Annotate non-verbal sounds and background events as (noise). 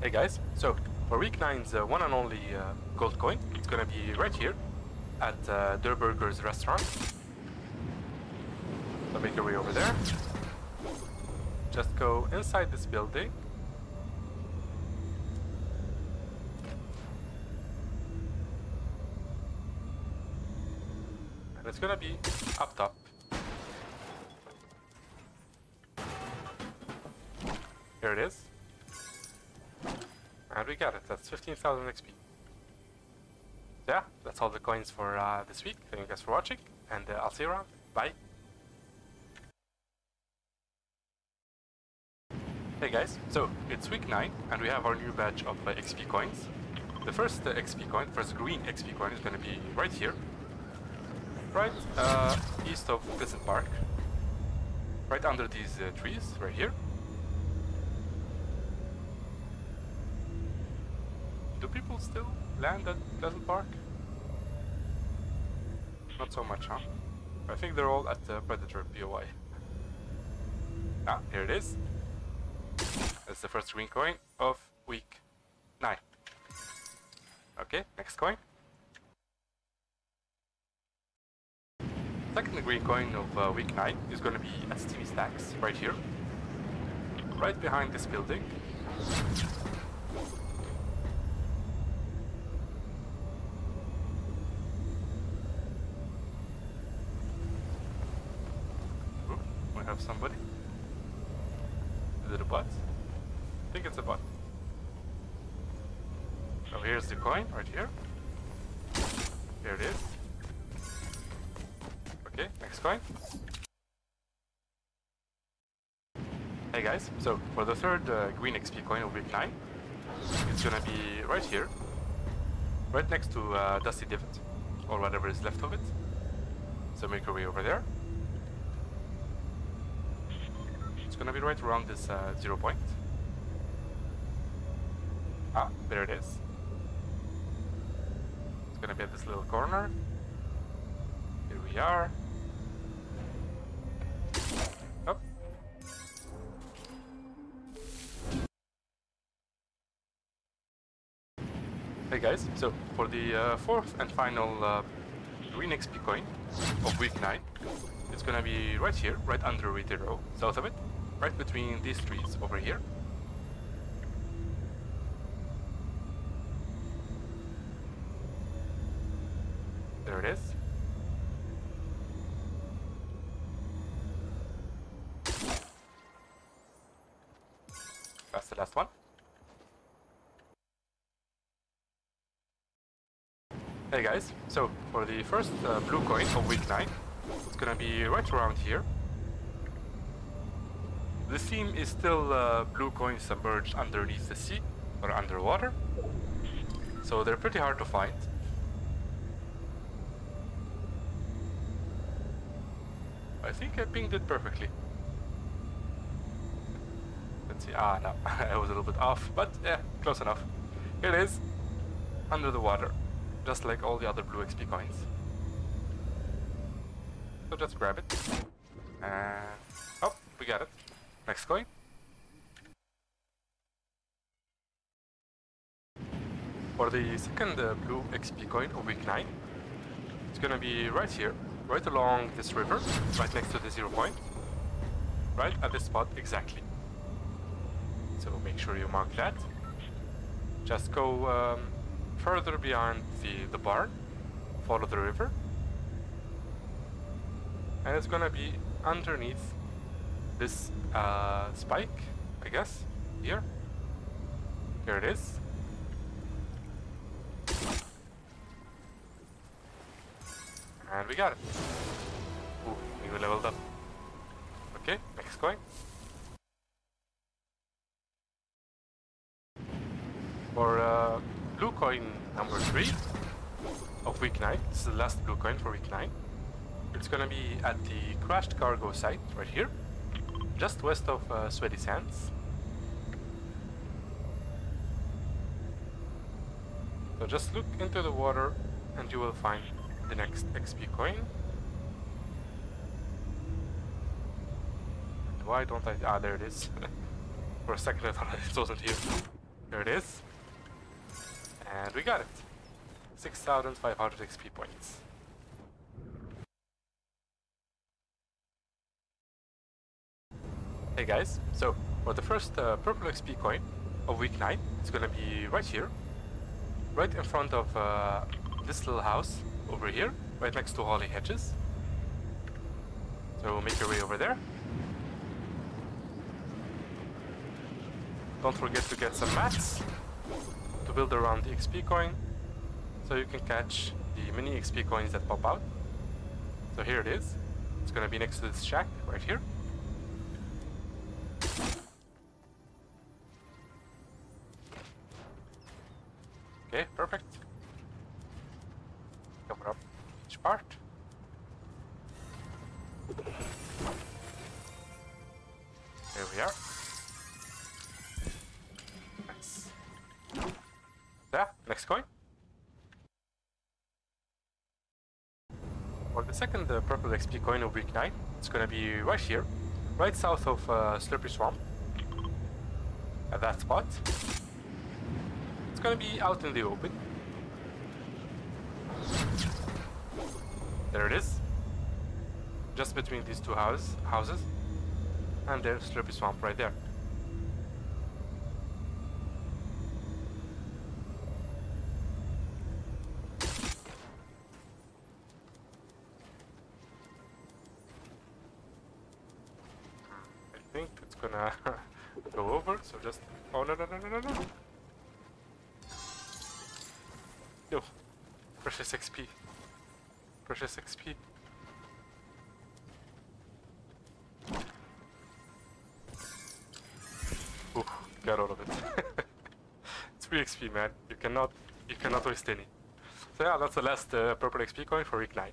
Hey guys, so for week 9's uh, one and only uh, gold coin, it's gonna be right here at uh, Durrr Burger's restaurant. So make your way over there. Just go inside this building. And it's gonna be up top. Here it is. And we got it. That's 15,000 XP. Yeah, that's all the coins for uh, this week. Thank you guys for watching, and uh, I'll see you around. Bye. Hey guys, so it's week 9, and we have our new batch of uh, XP coins. The first uh, XP coin, first green XP coin, is going to be right here. Right uh, east of Pleasant Park. Right under these uh, trees, right here. Do people still land at Pleasant Park? Not so much, huh? I think they're all at the Predator POI. Ah, here it is. That's the first green coin of week 9. Okay, next coin. Second green coin of uh, week 9 is going to be at Steamy Stacks, right here. Right behind this building. Ooh, somebody. Is it a bot? I think it's a bot. Oh, here's the coin right here. Here it is. Okay, next coin. Hey guys, so for the third uh, green XP coin of week 9, it's gonna be right here. Right next to uh, Dusty Divot, or whatever is left of it. So make your way over there. It's gonna be right around this uh, zero point. Ah, there it is. It's gonna be at this little corner. Here we are. Up. Hey guys, so for the uh, fourth and final uh, green XP coin of week 9, it's gonna be right here, right under Retail south of it, right between these trees over here. There it is. That's the last one. Hey guys, so for the first uh, blue coin of week 9, it's gonna be right around here. The theme is still uh, blue coins submerged underneath the sea or underwater, so they're pretty hard to find. I think I pinged it perfectly. Let's see. Ah, no. (laughs) I was a little bit off, but yeah, close enough. Here it is. Under the water. Just like all the other blue XP coins. So just grab it. And... Oh, we got it. Next coin. For the second uh, blue XP coin of week 9, it's gonna be right here right along this river, right next to the zero point, right at this spot exactly. So make sure you mark that. Just go um, further beyond the, the barn, follow the river, and it's gonna be underneath this uh, spike, I guess, here. Here it is. And we got it. Ooh, we leveled up. Okay, next coin. For uh, blue coin number 3 of week 9, this is the last blue coin for week 9. It's gonna be at the crashed cargo site right here, just west of uh, Sweaty Sands. So just look into the water and you will find the next XP coin. And Why don't I... Ah, there it is. (laughs) For a second I thought (laughs) it wasn't here. There it is. And we got it. 6,500 XP points. Hey guys, so for the first uh, purple XP coin of week 9, it's gonna be right here. Right in front of uh, this little house over here, right next to Holly Hedges. So make your way over there. Don't forget to get some mats to build around the XP coin so you can catch the mini XP coins that pop out. So here it is. It's gonna be next to this shack right here. Okay, perfect. Cover up each part. There we are. Nice. Yeah, next coin. For the second uh, purple XP coin of week 9, it's gonna be right here, right south of uh, Slippery Swamp. At that spot. It's gonna be out in the open. There it is. Just between these two house, houses. And there's Slurpy Swamp right there. Gonna (laughs) go over, so just... Oh, no, no, no, no, no, no! No. Precious XP. Precious XP. Ooh, got all of it. (laughs) it's free XP, man. You cannot, you cannot waste any. So yeah, that's the last uh, purple XP coin for 9.